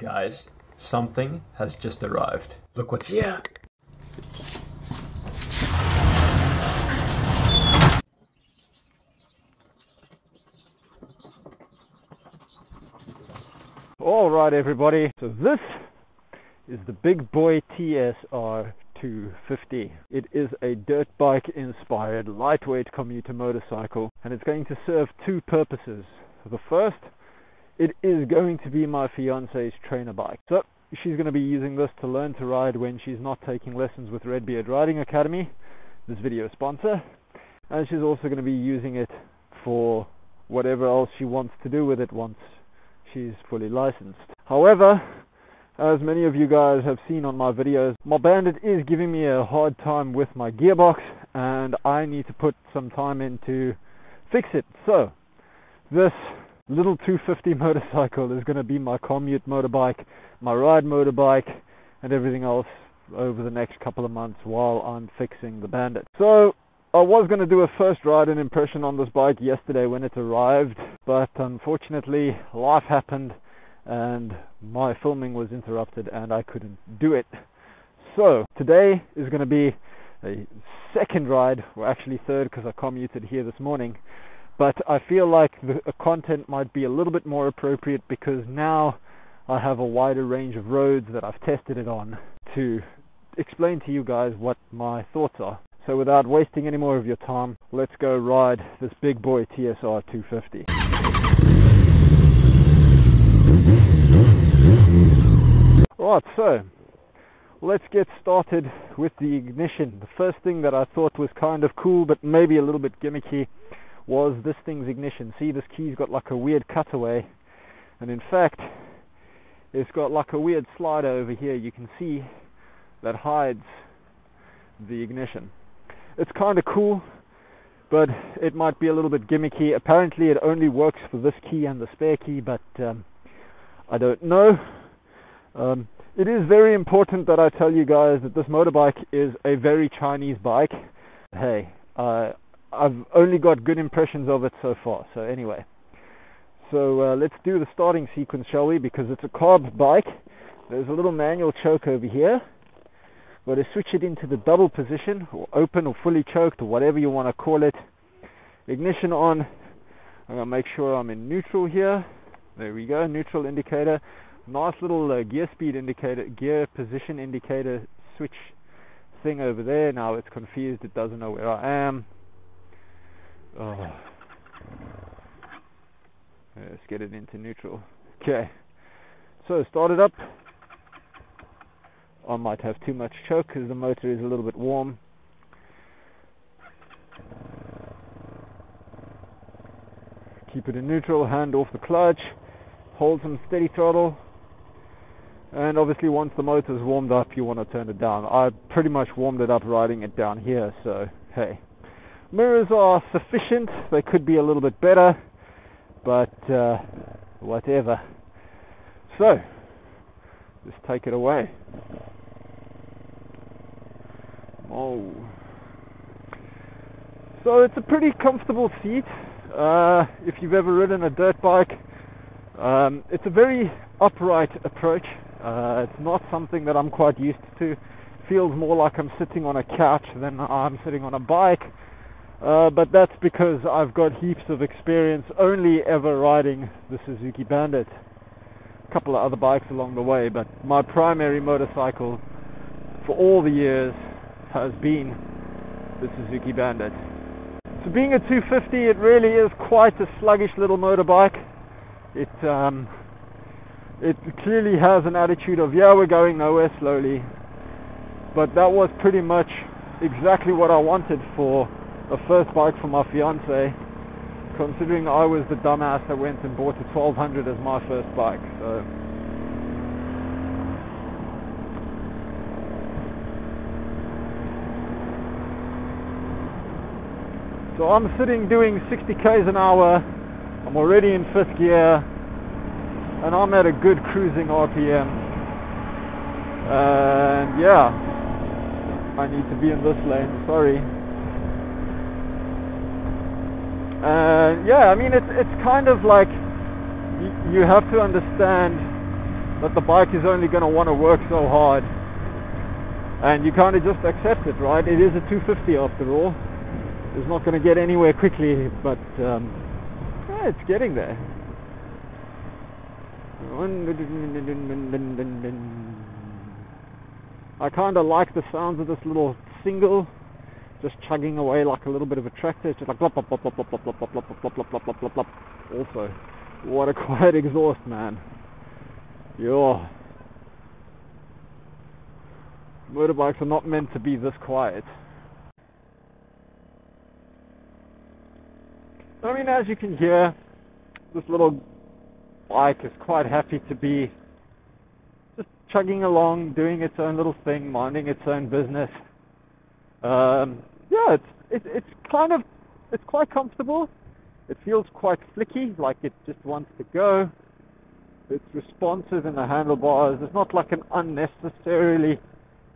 Guys, something has just arrived. Look what's here! All right, everybody. So this is the Big Boy TSR 250. It is a dirt bike inspired lightweight commuter motorcycle and it's going to serve two purposes. The first, it is going to be my fiance's trainer bike. So she's going to be using this to learn to ride when she's not taking lessons with Redbeard Riding Academy, this video sponsor. And she's also going to be using it for whatever else she wants to do with it once she's fully licensed. However, as many of you guys have seen on my videos, my Bandit is giving me a hard time with my gearbox and I need to put some time in to fix it. So, this little 250 motorcycle is going to be my commute motorbike, my ride motorbike, and everything else over the next couple of months while I'm fixing the Bandit. So, I was going to do a first ride and impression on this bike yesterday when it arrived, but unfortunately life happened and my filming was interrupted and I couldn't do it. So today is going to be a second ride, or actually third because I commuted here this morning. But I feel like the content might be a little bit more appropriate because now I have a wider range of roads that I've tested it on to explain to you guys what my thoughts are. So without wasting any more of your time, let's go ride this big boy TSR 250. Right, so let's get started with the ignition. The first thing that I thought was kind of cool but maybe a little bit gimmicky was this thing's ignition. See, this key's got like a weird cutaway, and in fact, it's got like a weird slider over here you can see that hides the ignition it's kind of cool, but it might be a little bit gimmicky. Apparently, it only works for this key and the spare key, but um, I don't know. Um, it is very important that I tell you guys that this motorbike is a very Chinese bike. Hey, uh, I've only got good impressions of it so far. So anyway, so uh, let's do the starting sequence, shall we? Because it's a carb bike. There's a little manual choke over here. Got to switch it into the double position or open or fully choked or whatever you want to call it. Ignition on. I'm going to make sure I'm in neutral here. There we go neutral indicator. Nice little uh, gear speed indicator gear position indicator switch thing over there. Now it's confused. It doesn't know where I am oh. let's get it into neutral okay so start it up I might have too much choke because the motor is a little bit warm. Keep it in neutral, hand off the clutch, hold some steady throttle, and obviously once the motor's warmed up you want to turn it down. I pretty much warmed it up riding it down here, so hey. Mirrors are sufficient, they could be a little bit better, but uh, whatever. So, just take it away. Oh. So it's a pretty comfortable seat. Uh, if you've ever ridden a dirt bike, um, it's a very upright approach. Uh, it's not something that I'm quite used to. Feels more like I'm sitting on a couch than I'm sitting on a bike. Uh, but that's because I've got heaps of experience only ever riding the Suzuki Bandit. A couple of other bikes along the way, but my primary motorcycle for all the years has been the Suzuki Bandit. So being a 250, it really is quite a sluggish little motorbike. It um, it clearly has an attitude of yeah, we're going nowhere slowly, but that was pretty much exactly what I wanted for a first bike for my fiance. Considering I was the dumbass that went and bought a 1200 as my first bike, so. So I'm sitting doing 60 k's an hour. I'm already in fifth gear, and I'm at a good cruising RPM. And yeah, I need to be in this lane. Sorry. And yeah, I mean it's it's kind of like you have to understand that the bike is only going to want to work so hard. And you kind of just accept it, right? It is a 250 after all. It's not going to get anywhere quickly, but um, yeah, it's getting there. I kind of like the sounds of this little single just chugging away like a little bit of a tractor. It's just like blop blop blop blop blop blop blop blop blop blop blop blop blop blop. Also, what a quiet exhaust, man. Yo. Motorbikes are not meant to be this quiet. I mean, as you can hear, this little bike is quite happy to be just chugging along, doing its own little thing, minding its own business. Um, yeah, it's it, it's kind of it's quite comfortable. It feels quite flicky, like it just wants to go. It's responsive in the handlebars. There's not like an unnecessarily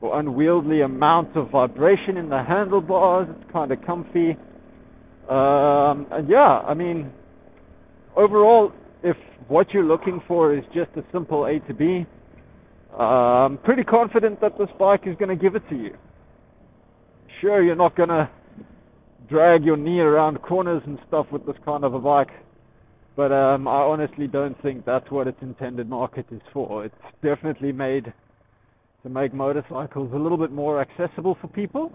or unwieldy amount of vibration in the handlebars. It's kind of comfy. Um, and yeah, I mean, overall, if what you're looking for is just a simple A to B, I'm pretty confident that this bike is going to give it to you. Sure, you're not going to drag your knee around corners and stuff with this kind of a bike, but um, I honestly don't think that's what its intended market is for. It's definitely made to make motorcycles a little bit more accessible for people,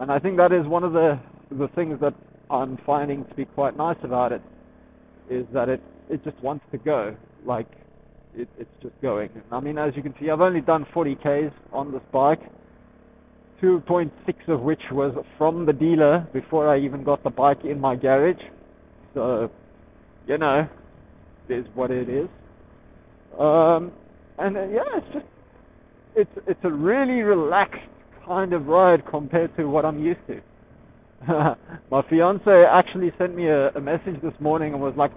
and I think that is one of the the things that I'm finding to be quite nice about it is that it it just wants to go like it, it's just going. I mean, as you can see, I've only done 40 k's on this bike 2.6 of which was from the dealer before I even got the bike in my garage. So, you know, it is what it is. Um, and uh, yeah, it's just it's it's a really relaxed kind of ride compared to what I'm used to. my fiance actually sent me a, a message this morning and was like,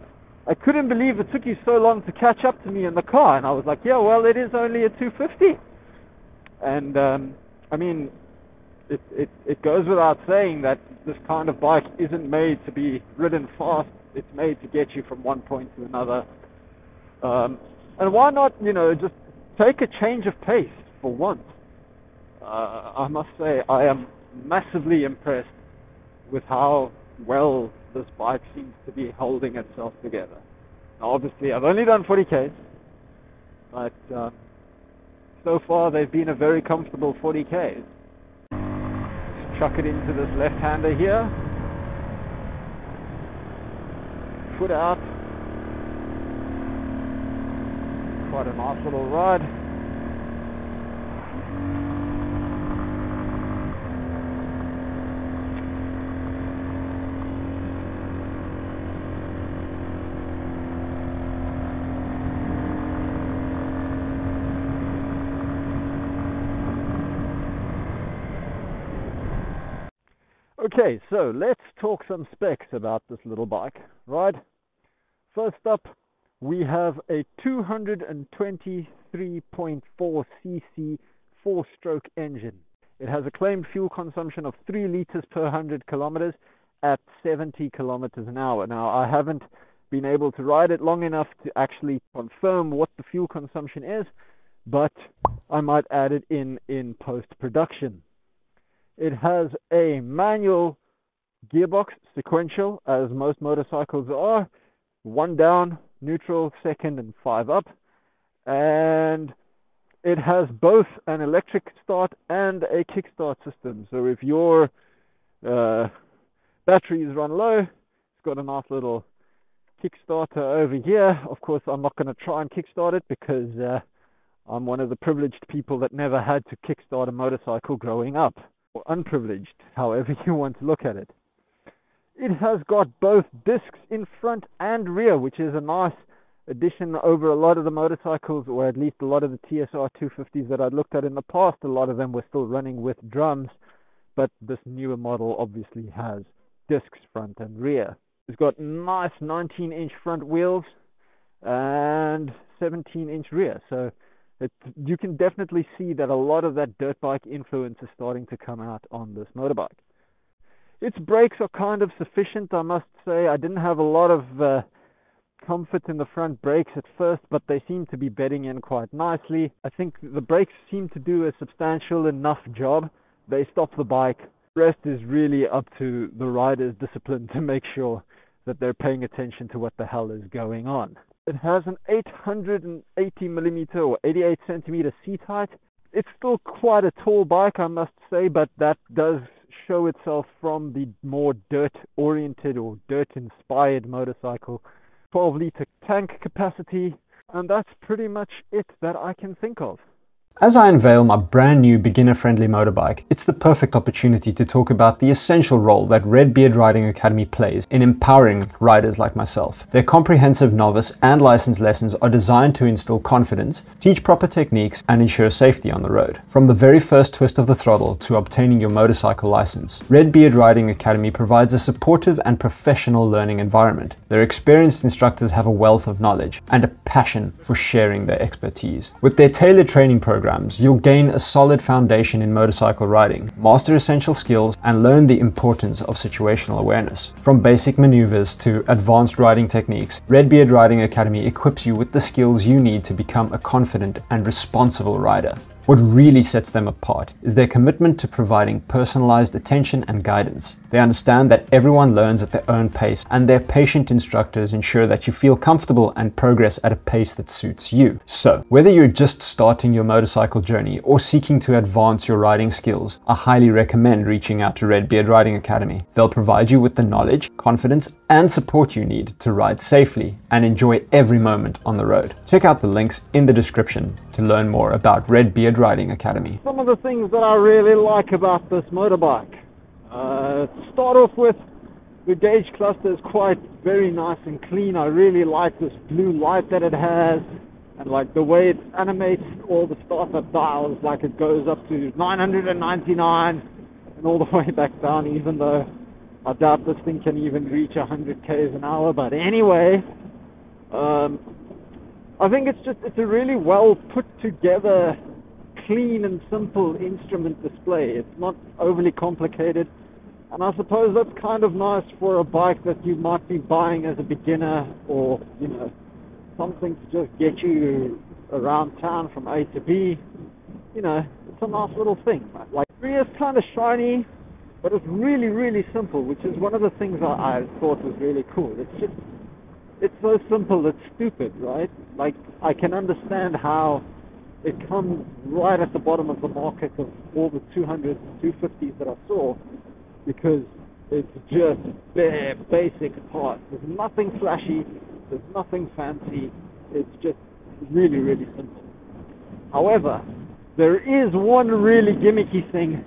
I couldn't believe it took you so long to catch up to me in the car. And I was like, yeah, well, it is only a 250. And um, I mean, it, it, it goes without saying that this kind of bike isn't made to be ridden fast. It's made to get you from one point to another. Um, and why not, you know, just take a change of pace for once? Uh, I must say, I am massively impressed with how well this bike seems to be holding itself together. Now, obviously, I've only done 40 k's, but uh, so far they've been a very comfortable 40 k's chuck it into this left-hander here. Foot out. Quite a nice little ride. Okay, so let's talk some specs about this little bike, right? First up, we have a 223.4 cc four-stroke engine. It has a claimed fuel consumption of 3 liters per 100 kilometers at 70 kilometers an hour. Now, I haven't been able to ride it long enough to actually confirm what the fuel consumption is, but I might add it in in post-production. It has a manual gearbox, sequential, as most motorcycles are. One down, neutral, second, and five up. And it has both an electric start and a kickstart system. So if your uh, batteries run low, it's got a nice little Kickstarter over here. Of course, I'm not going to try and kickstart it because uh, I'm one of the privileged people that never had to kickstart a motorcycle growing up or unprivileged, however you want to look at it. It has got both discs in front and rear, which is a nice addition over a lot of the motorcycles, or at least a lot of the TSR 250s that I'd looked at in the past. A lot of them were still running with drums, but this newer model obviously has discs front and rear. It's got nice 19 inch front wheels and 17 inch rear, so you can definitely see that a lot of that dirt bike influence is starting to come out on this motorbike. Its brakes are kind of sufficient, I must say. I didn't have a lot of uh, discomfort in the front brakes at first, but they seem to be bedding in quite nicely. I think the brakes seem to do a substantial enough job. They stop the bike. The rest is really up to the rider's discipline to make sure that they're paying attention to what the hell is going on. It has an 880 millimeter or 88 centimeter seat height. It's still quite a tall bike, I must say, but that does show itself from the more dirt oriented or dirt inspired motorcycle. 12 litre tank capacity, and that's pretty much it that I can think of. As I unveil my brand new beginner friendly motorbike, it's the perfect opportunity to talk about the essential role that Red Beard Riding Academy plays in empowering riders like myself. Their comprehensive novice and license lessons are designed to instill confidence, teach proper techniques, and ensure safety on the road. From the very first twist of the throttle to obtaining your motorcycle license, Red Beard Riding Academy provides a supportive and professional learning environment. Their experienced instructors have a wealth of knowledge and a passion for sharing their expertise. With their tailored training programs, you'll gain a solid foundation in motorcycle riding, master essential skills, and learn the importance of situational awareness. From basic maneuvers to advanced riding techniques, Redbeard Riding Academy equips you with the skills you need to become a confident and responsible rider. What really sets them apart is their commitment to providing personalized attention and guidance. They understand that everyone learns at their own pace, and their patient instructors ensure that you feel comfortable and progress at a pace that suits you. So, whether you're just starting your motorcycle journey or seeking to advance your riding skills, I highly recommend reaching out to Redbeard Riding Academy. They'll provide you with the knowledge, confidence, and support you need to ride safely and enjoy every moment on the road. Check out the links in the description to learn more about Red Beard Riding Academy. Some of the things that I really like about this motorbike. Uh, start off with the gauge cluster is quite very nice and clean. I really like this blue light that it has and like the way it animates all the startup dials like it goes up to 999 and all the way back down even though I doubt this thing can even reach 100 k's an hour but anyway um, I think it's just it's a really well put together, clean and simple instrument display. It's not overly complicated, and I suppose that's kind of nice for a bike that you might be buying as a beginner, or you know, something to just get you around town from A to B. You know, it's a nice little thing. Like, rear is kind of shiny, but it's really, really simple, which is one of the things I, I thought was really cool. It's just it's so simple, it's stupid, right? Like, I can understand how it comes right at the bottom of the market of all the 200s, 250s that I saw, because it's just bare, basic parts. There's nothing flashy, there's nothing fancy, it's just really, really simple. However, there is one really gimmicky thing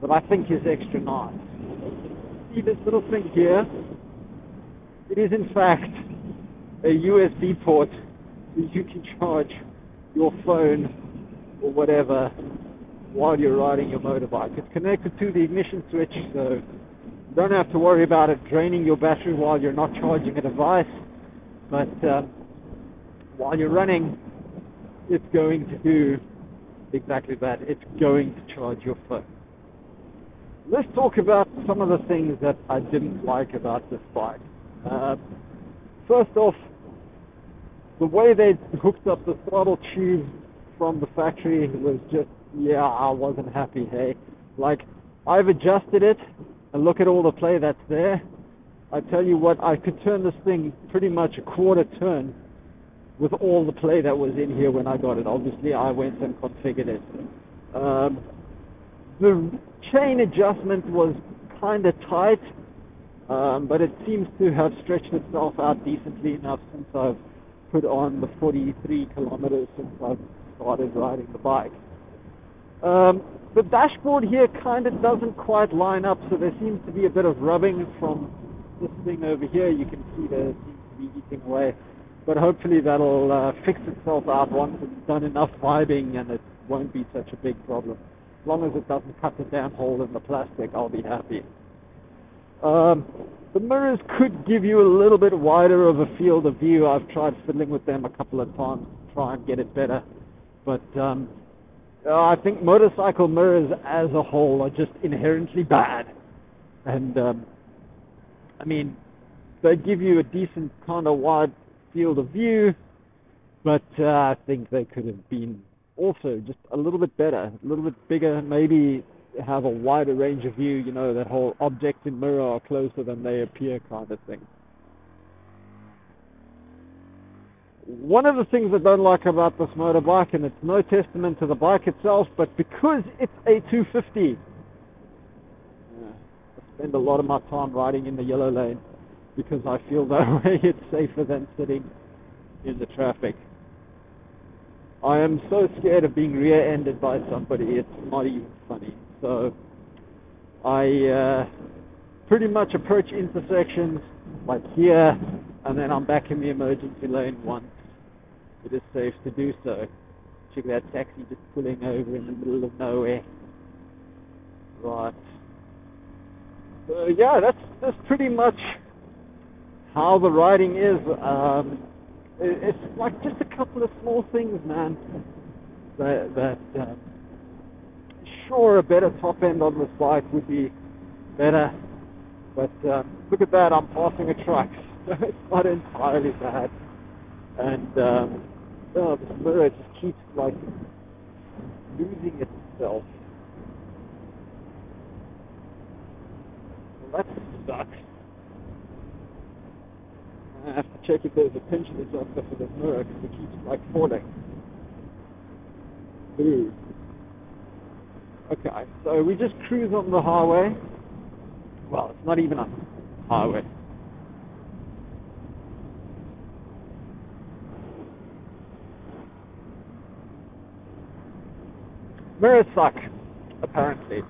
that I think is extra nice. See this little thing here? It is in fact a USB port that you can charge your phone or whatever while you're riding your motorbike. It's connected to the ignition switch, so you don't have to worry about it draining your battery while you're not charging a device. But um, while you're running, it's going to do exactly that. It's going to charge your phone. Let's talk about some of the things that I didn't like about this bike. Uh, first off, the way they hooked up the throttle tube from the factory was just, yeah, I wasn't happy, hey. Like, I've adjusted it, and look at all the play that's there. I tell you what, I could turn this thing pretty much a quarter turn with all the play that was in here when I got it. Obviously, I went and configured it. Um, the chain adjustment was kind of tight, um, but it seems to have stretched itself out decently enough since I've put on the 43 kilometers since I've started riding the bike. Um, the dashboard here kind of doesn't quite line up, so there seems to be a bit of rubbing from this thing over here. You can see it seems to be eating away, but hopefully that'll uh, fix itself out once it's done enough vibing and it won't be such a big problem. As long as it doesn't cut the damn hole in the plastic, I'll be happy. Um, the mirrors could give you a little bit wider of a field of view. I've tried fiddling with them a couple of times to try and get it better. But um, I think motorcycle mirrors as a whole are just inherently bad. And um, I mean, they give you a decent kind of wide field of view, but uh, I think they could have been also just a little bit better, a little bit bigger, maybe have a wider range of view, you know, that whole object in mirror are closer than they appear kind of thing. One of the things I don't like about this motorbike, and it's no testament to the bike itself, but because it's a 250, uh, I spend a lot of my time riding in the yellow lane because I feel that way it's safer than sitting in the traffic. I am so scared of being rear-ended by somebody, it's not even funny. So I uh, pretty much approach intersections like here, and then I'm back in the emergency lane once it is safe to do so. Check that taxi just pulling over in the middle of nowhere. Right. So yeah, that's that's pretty much how the riding is. Um, it's like just a couple of small things, man. That that um, sure a better top end on this bike would be better, but uh, look at that, I'm passing a truck. it's not entirely bad, and um, oh, the mirror just keeps like losing itself. Well, that sucks. I have to check if there's a pinch in adjuster for the mirror because it keeps like falling. Ooh. Okay, so we just cruise on the highway. Well, it's not even a highway. Mirrors suck, apparently.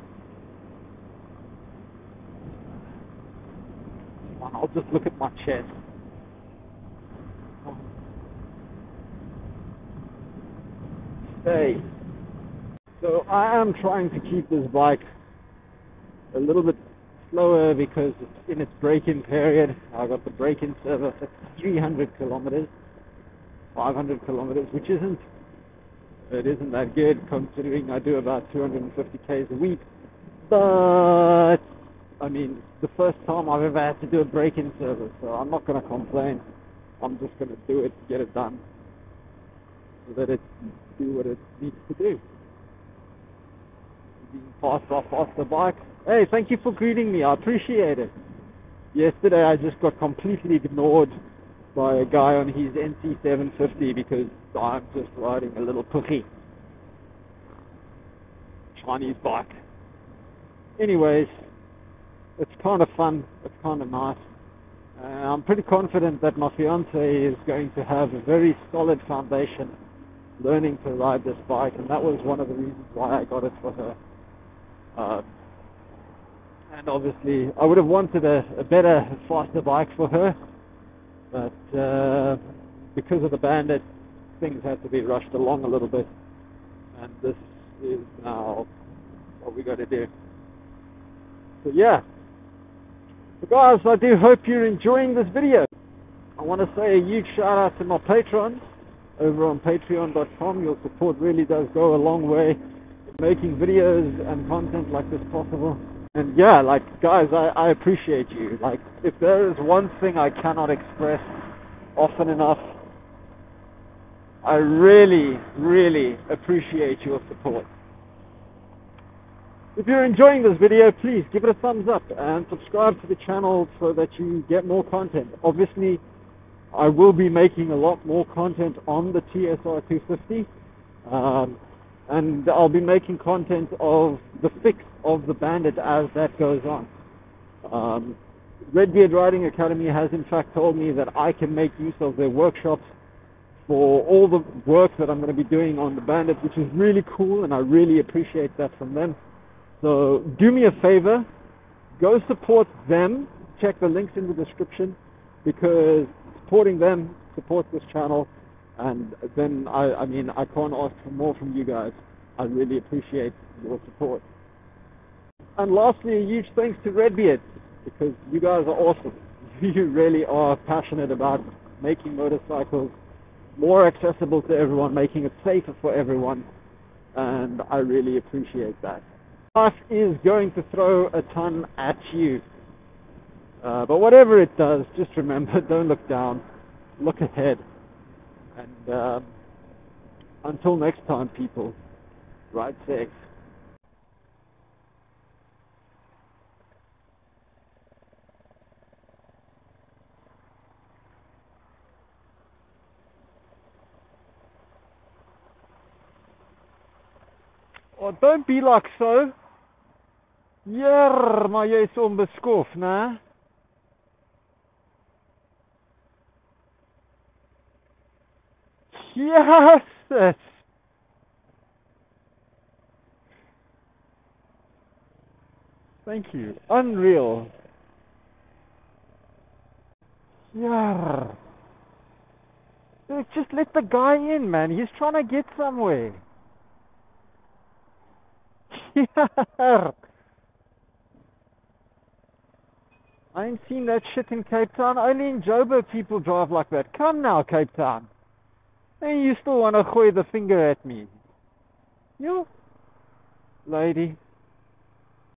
I'll just look at my chest. Stay. So I am trying to keep this bike a little bit slower because it's in its break-in period. I got the break-in service at 300 kilometers, 500 kilometers, which isn't it isn't that good considering I do about 250 k's a week. But I mean, the first time I've ever had to do a break-in service, so I'm not going to complain. I'm just going to do it, get it done, so that it do what it needs to do being passed off off the bike. Hey, thank you for greeting me. I appreciate it. Yesterday I just got completely ignored by a guy on his NC750 because I'm just riding a little cookie. Chinese bike. Anyways, it's kind of fun. It's kind of nice. Uh, I'm pretty confident that my fiance is going to have a very solid foundation learning to ride this bike, and that was one of the reasons why I got it for her. Uh, and obviously, I would have wanted a, a, better, faster bike for her, but uh, because of the bandit, things had to be rushed along a little bit, and this is now what we got to do. So yeah, so guys, I do hope you're enjoying this video. I want to say a huge shout out to my patrons over on patreon.com. Your support really does go a long way making videos and content like this possible. And yeah, like guys, I, I appreciate you. Like if there is one thing I cannot express often enough, I really, really appreciate your support. If you're enjoying this video, please give it a thumbs up and subscribe to the channel so that you get more content. Obviously, I will be making a lot more content on the TSR 250. Um, and I'll be making content of the fix of the bandit as that goes on. Um, Redbeard Riding Academy has in fact told me that I can make use of their workshops for all the work that I'm going to be doing on the bandit, which is really cool, and I really appreciate that from them. So do me a favor, go support them. Check the links in the description because supporting them supports this channel and then I, I mean, I can't ask for more from you guys. I really appreciate your support. And lastly, a huge thanks to Redbeard because you guys are awesome. You really are passionate about making motorcycles more accessible to everyone, making it safer for everyone, and I really appreciate that. Life is going to throw a ton at you. Uh, but whatever it does, just remember, don't look down, look ahead. And um, until next time, people, ride safe. Oh, don't be like so. Ja, maar jy is onbeskof, né? Jesus. Thank you. Unreal. Yeah. Just let the guy in, man. He's trying to get somewhere. Yeah. I ain't seen that shit in Cape Town. Only in Joburg people drive like that. Come now, Cape Town. And you still want to gooi the finger at me. You, lady.